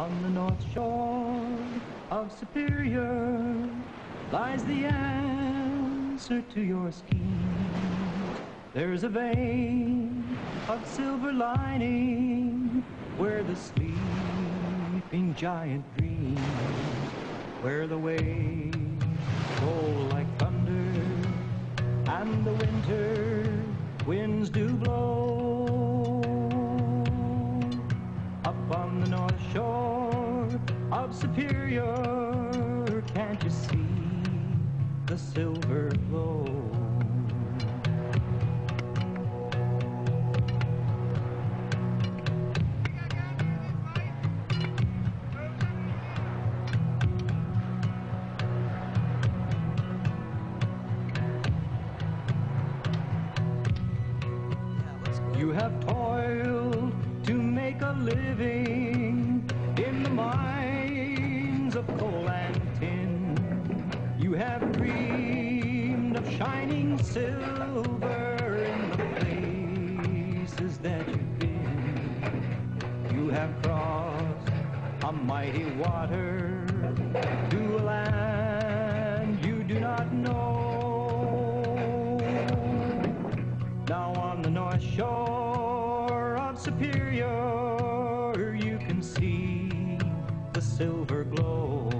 On the north shore of Superior lies the answer to your scheme. There's a vein of silver lining where the sleeping giant dreams, where the waves roll like thunder and the winter winds do blow. Superior, can't you see the silver glow? You have toiled You have dreamed of shining silver in the places that you've been. You have crossed a mighty water to a land you do not know. Now on the north shore of Superior, you can see the silver glow.